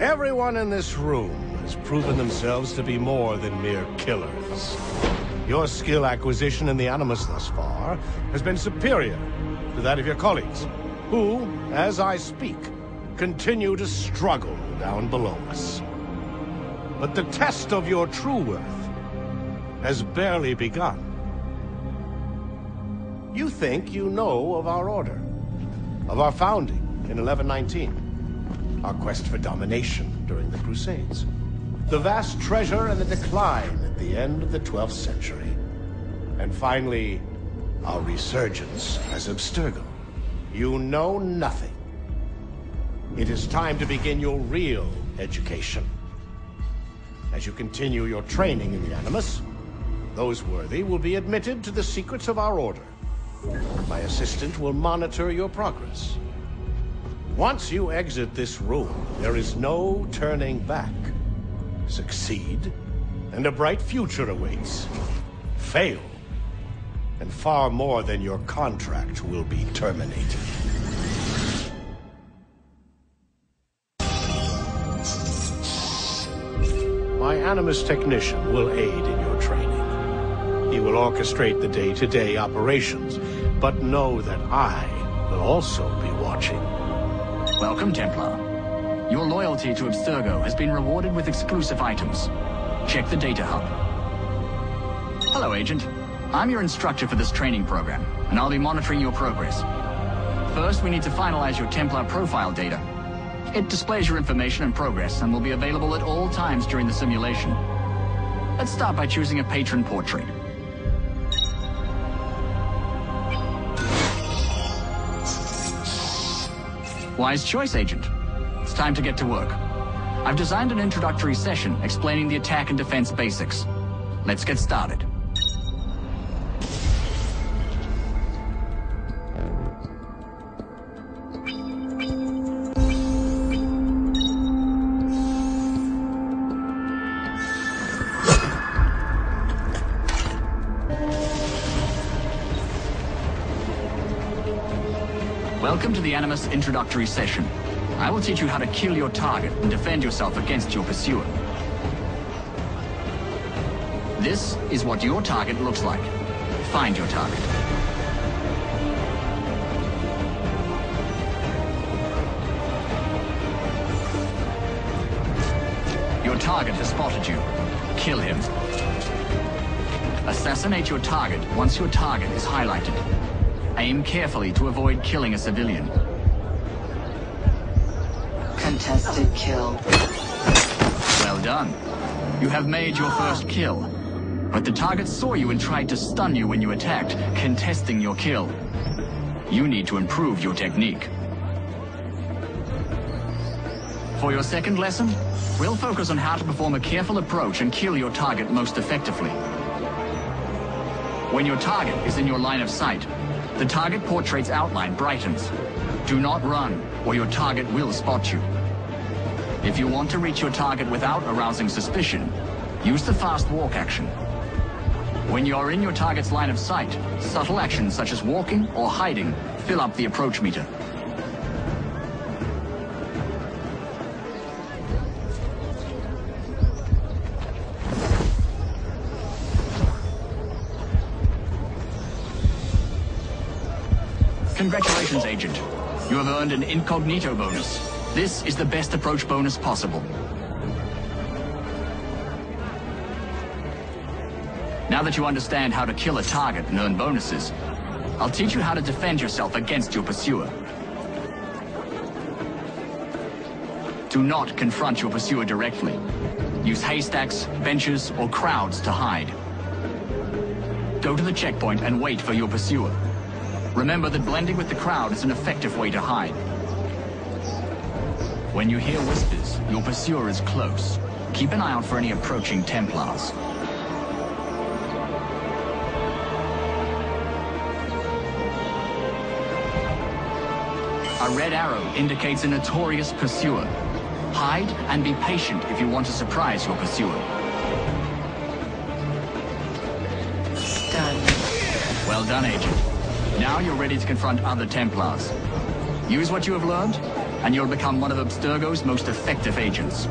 Everyone in this room has proven themselves to be more than mere killers. Your skill acquisition in the Animus thus far has been superior to that of your colleagues, who, as I speak, continue to struggle down below us. But the test of your true worth has barely begun. You think you know of our order, of our founding in 1119, our quest for domination during the Crusades, the vast treasure and the decline at the end of the 12th century, and finally, our resurgence as Abstergo. You know nothing. It is time to begin your real education. As you continue your training in the Animus, those worthy will be admitted to the secrets of our order. My assistant will monitor your progress. Once you exit this room, there is no turning back. Succeed, and a bright future awaits. Fail, and far more than your contract will be terminated. My Animus technician will aid in your training. He will orchestrate the day-to-day operations, but know that I will also be watching. Welcome, Templar. Your loyalty to Abstergo has been rewarded with exclusive items. Check the data hub. Hello, Agent. I'm your instructor for this training program, and I'll be monitoring your progress. First, we need to finalize your Templar profile data. It displays your information and progress, and will be available at all times during the simulation. Let's start by choosing a patron portrait. Wise choice, Agent. It's time to get to work. I've designed an introductory session explaining the attack and defense basics. Let's get started. Welcome to the Animus introductory session. I will teach you how to kill your target and defend yourself against your pursuer. This is what your target looks like. Find your target. Your target has spotted you. Kill him. Assassinate your target once your target is highlighted. Aim carefully to avoid killing a civilian. Contested kill. Well done. You have made your first kill. But the target saw you and tried to stun you when you attacked, contesting your kill. You need to improve your technique. For your second lesson, we'll focus on how to perform a careful approach and kill your target most effectively. When your target is in your line of sight, the target portrait's outline brightens. Do not run, or your target will spot you. If you want to reach your target without arousing suspicion, use the fast walk action. When you are in your target's line of sight, subtle actions such as walking or hiding fill up the approach meter. Congratulations, Agent. You have earned an incognito bonus. This is the best approach bonus possible. Now that you understand how to kill a target and earn bonuses, I'll teach you how to defend yourself against your pursuer. Do not confront your pursuer directly. Use haystacks, benches, or crowds to hide. Go to the checkpoint and wait for your pursuer. Remember that blending with the crowd is an effective way to hide. When you hear whispers, your pursuer is close. Keep an eye out for any approaching Templars. A red arrow indicates a notorious pursuer. Hide and be patient if you want to surprise your pursuer. Done. Well done, Agent. Now you're ready to confront other Templars. Use what you have learned, and you'll become one of Abstergo's most effective agents.